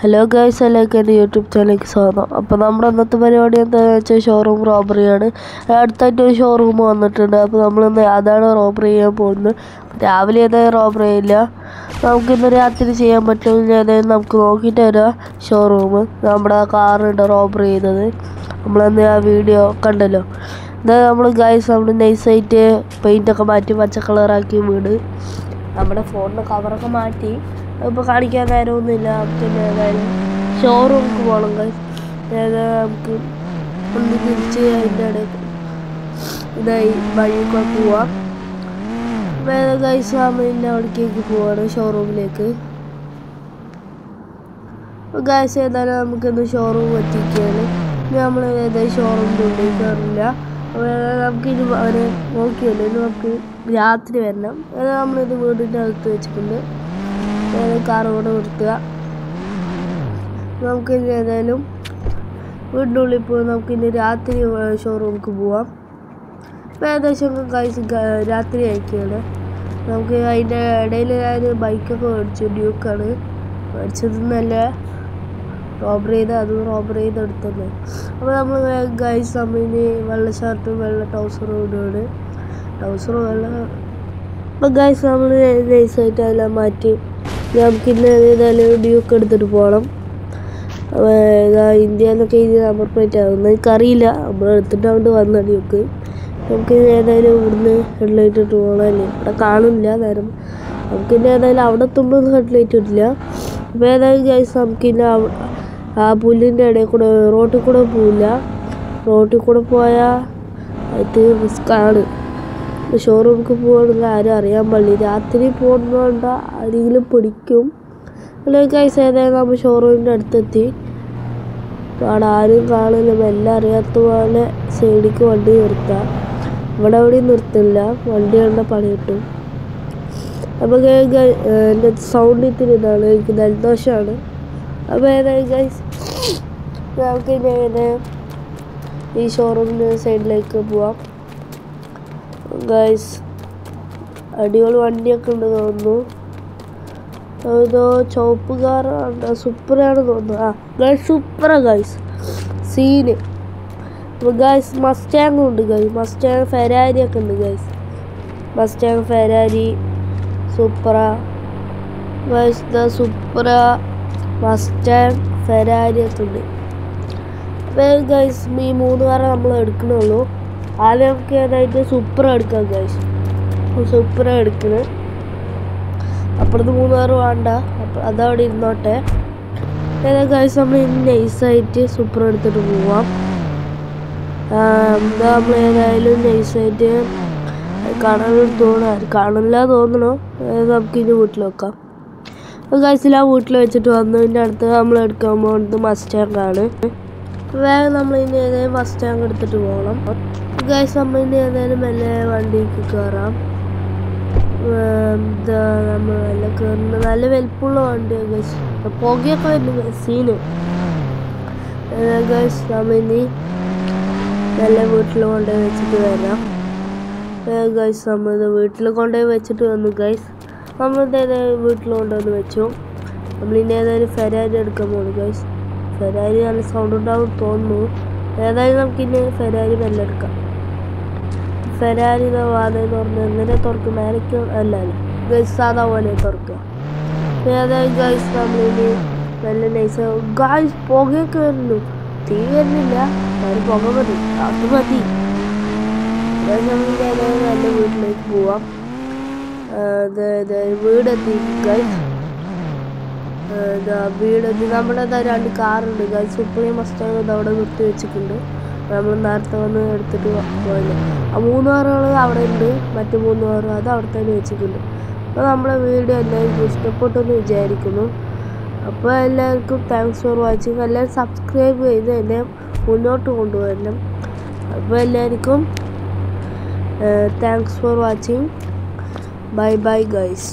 Hello guys എല്ലാവർക്കും എന്റെ YouTube ചാനലിലേക്ക് സ്വാഗതം. അപ്പോൾ നമ്മുടെ അന്നത്തെ പരിപാടി എന്താണെന്ന് വെച്ചാൽ ഷോറൂം റോബറിയാണ് അടുത്തായിട്ട് ഒരു ഷോറൂം വന്നിട്ടുണ്ട്. അപ്പോൾ നമ്മളിന്ന് അതാണ് റോബറി ചെയ്യാൻ പോകുന്നത്. രാവിലെ ഏതായാലും റോബറി ചെയ്യില്ല. നമുക്കിന്ന് രാത്രി ചെയ്യാൻ പറ്റുമെങ്കിൽ ഏതായാലും നമുക്ക് നോക്കിയിട്ട് വരാം ഷോറൂം നമ്മുടെ കാറുണ്ട് റോബറി ചെയ്തത്. നമ്മളന്ന് ആ വീഡിയോ കണ്ടല്ലോ. എന്താ നമ്മൾ ഗൈസ് നമ്മൾ നൈസായിട്ട് പെയിന്റൊക്കെ മാറ്റി പച്ച കളറാക്കി വീട് നമ്മുടെ ഫോണിന്റെ കവറൊക്കെ മാറ്റി. ഇപ്പോൾ കാണിക്കാൻ നേരമൊന്നുമില്ല. പിന്നെ ഏതായാലും ഷോറൂമിക്ക് പോകണം അതായത് നമുക്ക് ഒന്ന് തിരിച്ച് അതിന്റെ ഇതായി വഴിയൊക്കെ പോവാം. വേറെ ഗൈസ് അമ്മേന്റെ അവിടേക്ക് പോവാണ് ഷോറൂമിലേക്ക് ഗൈസ് ഏതായാലും നമുക്കിന്ന് ഷോറൂം എത്തിക്കുകയാണ് ഇനി നമ്മൾ ഏതായാലും ഷോറൂമിന്റെ ഉള്ളിൽ കയറില്ല അപ്പോൾ നമുക്ക് ഇനി അവരെ നോക്കിയല്ലോ. നമുക്ക് രാത്രി വരണം. നമ്മൾ നമ്മളിത് വീടിന്റെ അകത്ത് വെച്ചിട്ടുണ്ട്. ഏതായാലും കാറ് കൂടെ നിർത്തുക. നമുക്ക് ഇനി ഏതായാലും വീടിന്റെ ഉള്ളിൽ പോയി നമുക്ക് ഇനി രാത്രി ഷോറൂമിലേക്ക് പോവാം. ഇപ്പോൾ ഏകദേശം കഴിച്ച് രാത്രി അയക്കുകയാണ് നമുക്ക് അതിന്റെ ഇടയിൽ ഞാൻ ബൈക്കൊക്കെ മേടിച്ചു ഡ്യൂക്കാണ് മേടിച്ചത് നല്ല റോബർ ചെയ്ത് അതും റോബർ ചെയ്ത് എടുത്തത്. അപ്പോൾ നമ്മൾ ഗൈസ് അമ്മീന് വെള്ള ഷർട്ടും വെള്ള ട്രൗസറും ഇടുകയാണ് ട്രൗസറും വെള്ള അപ്പോൾ ഗൈസ് നമ്മൾ നൈസായിട്ട് എല്ലാം മാറ്റി നമുക്ക് ഇന്ന് ഏതായാലും ഡ്യൂക്ക് എടുത്തിട്ട് പോകണം. ഏതാ ഇന്ത്യ എന്നൊക്കെ എഴുതി നമ്പർ പ്ലേറ്റ് ആകും എനിക്കറിയില്ല. നമ്മൾ എടുത്തിട്ട് അങ്ങോട്ട് വന്ന ഡ്യൂക്ക്. നമുക്ക് ഏതായാലും ഇവിടുന്ന് ഹെഡ്ലൈറ്റ് ഇട്ട് പോകണമല്ലേ ഇവിടെ കാണില്ല നേരം. നമുക്ക് ഇനി ഏതായാലും അവിടെ എത്തുമ്പോൾ ഹെഡ്ലൈറ്റ് ഇട്ടില്ല. അപ്പോൾ ഏതായാലും ഗൈസ് നമുക്കിനി ആ പുല്ലിന്റെ ഇടയിൽ കൂടെ റോട്ടിൽ കൂടെ പോവില്ല. റോട്ടിൽ കൂടെ പോയാൽ അത് റിസ്ക്കാണ് ഷോറൂമിലേക്ക് പോകണമെങ്കിൽ ആരും അറിയാൻ പാടില്ല. രാത്രി പോകുന്നതുകൊണ്ട് ആരെങ്കിലും പിടിക്കും. അല്ലെങ്കിൽ ഗൈസ് ഏതായാലും നമ്മൾ ഷോറൂമിന്റെ അടുത്തെത്തി. അവിടെ ആരും കാണില്ല എല്ലാം അറിയാത്ത പോലെ സൈഡിക്ക് വണ്ടി നിർത്താം. ഇവിടെ എവിടെയും നിർത്തില്ല. വണ്ടി കണ്ട പണി കിട്ടും. അപ്പോൾ എന്റെ സൗണ്ട് ഇത്തിരി ഇതാണ്. എനിക്ക് ജലദോഷമാണ് അപ്പോൾ ഏതായാലും ഗൈസ് നമുക്ക് ഇങ്ങനെ ഈ ഷോറൂമിന്റെ സൈഡിലേക്ക് പോവാം. ഗൈസ് അടിപൊളി വണ്ടിയൊക്കെ ഉണ്ട് തോന്നുന്നു. ഏതോ ചുവപ്പ് കാറാണ് സൂപ്പറാണ് തോന്നുന്നു. ആ ഗൈസ് സൂപ്പറാ ഗൈസ് സീന് ഗൈസ് മസ്റ്റാങ്ങും ഉണ്ട് ഗൈസ് മസ്റ്റാങ് ഫെരാരി ഒക്കെ ഉണ്ട് guys Mustang Ferrari സൂപ്പറ guys the സൂപ്പറ Mustang Ferrari ഒക്കെ ഉണ്ട്. അപ്പോൾ ഗൈസ് ഈ മൂന്ന് കാറ് നമ്മൾ എടുക്കണുള്ളൂ ആദ്യം നമുക്ക് ഏതായിട്ട് സൂപ്പർ എടുക്കാം ഗൈസ് സൂപ്പർ എടുക്കണേ. അപ്പുറത്ത് മൂന്നാർ വേണ്ട. അതവിടെ ഇരുന്നോട്ടെ. ഏതാ ഗൈസ് നമ്മൾ ഇന്ന് നൈസായിട്ട് സൂപ്പർ എടുത്തിട്ട് പോവാം. എന്താ നമ്മൾ ഏതായാലും നൈസായിട്ട് കാണാൻ തോന്നാ കാണില്ല തോന്നണോ. നമുക്ക് ഇനി വീട്ടിൽ വെക്കാം. അപ്പോൾ ഗൈസിൽ വീട്ടിൽ വെച്ചിട്ട് വന്നതിന്റെ അടുത്ത് നമ്മൾ എടുക്കാൻ പോകുന്നത് മസ്റ്റാങ് ആണ്. വേഗം നമ്മൾ ഇനി ഏതായാലും ബസ് സ്റ്റാൻഡ് എടുത്തിട്ട് പോകണം. ഗൈസ് നമ്മൾ ഇനി ഏതായാലും മെല്ലെ വണ്ടിക്ക് കയറാം എന്താ നമ്മൾ നല്ല കയറുന്ന നല്ല വലിപ്പമുള്ള വണ്ടിയാണ് ഗൈസ് പുകയൊക്കെ വരുന്നു സീന് ഗൈസ് നമ്മൾ ഇനി നല്ല വീട്ടിൽ കൊണ്ടുപോയി വെച്ചിട്ട് വരാം. ഗൈസ് നമ്മൾ ഇത് വീട്ടിൽ കൊണ്ടുപോയി വെച്ചിട്ട് വന്നു ഗൈസ് നമ്മളിത് വീട്ടിൽ കൊണ്ടുവന്ന് വെച്ചു. നമ്മൾ ഇനി ഏതായാലും ഫെരാരി എടുക്കാൻ പോകുന്നു ഗൈസ് ഫെരാരി നല്ല സൗണ്ട് ഉണ്ടാവും തോന്നുന്നു. ഏതായാലും നമുക്ക് ഇനി ഫെരാരി മെല്ലെടുക്കാം ഫെരാരി വാതെന്ന് തുറന്ന് എങ്ങനെ തുറക്കും? മേലേക്ക് അല്ല അല്ല. ഗൈസ് സാധാ പോലെ തുറക്കുക. ഏതായാലും ഗൈസ് നമ്മളിനി നല്ല നൈസ് ഗൈസ് പുകയൊക്കെ വരുന്നു. തീ വരുന്നില്ല. ഒരു പുക മതി. അത് മതി. നമ്മളിന്റെ നല്ല വീട്ടിലേക്ക് പോവാം. വീടെത്തി. ഗൈസ് വീടെത്തി നമ്മുടെ രണ്ട് കാറുണ്ട്. ഗൈസ് സുപ്രീം മസ്റ്റാങ് അവിടെ നിർത്തി വെച്ചിട്ടുണ്ട്. നമ്മൾ നേരത്തെ വന്ന് എടുത്തിട്ട് പോയത് ആ മൂന്ന് കാറുകൾ അവിടെ ഉണ്ട്. മറ്റു മൂന്ന് കാറും അത് അവിടെ തന്നെ വെച്ചിട്ടുണ്ട്. അപ്പോൾ നമ്മളെ വീഡിയോ എല്ലാവർക്കും ഇഷ്ടപ്പെട്ടെന്ന് വിചാരിക്കുന്നു. അപ്പോൾ എല്ലാവർക്കും താങ്ക്സ് ഫോർ വാച്ചിങ് എല്ലാവരും സബ്സ്ക്രൈബ് ചെയ്ത് എന്നെ മുന്നോട്ട് കൊണ്ടുവരണം. അപ്പോൾ എല്ലാവർക്കും thanks for watching bye bye guys